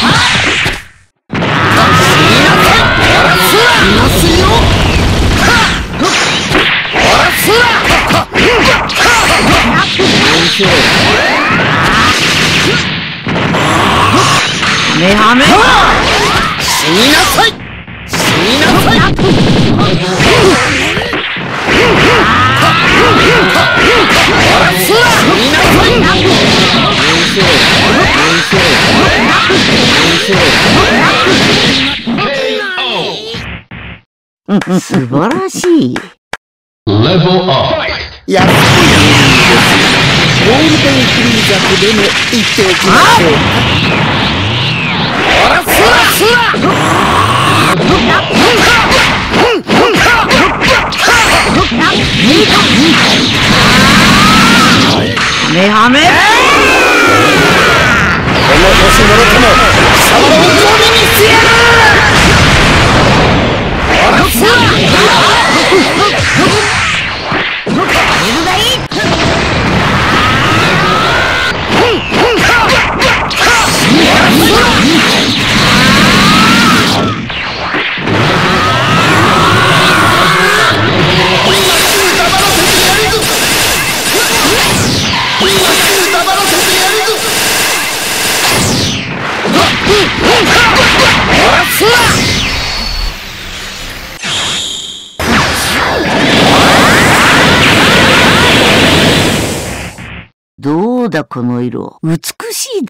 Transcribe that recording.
Huh? めはめ。死になさい死になさい素晴らしいでも言っておきましょうほらそらそらめはめこの年頃ともどうだこの色。美しい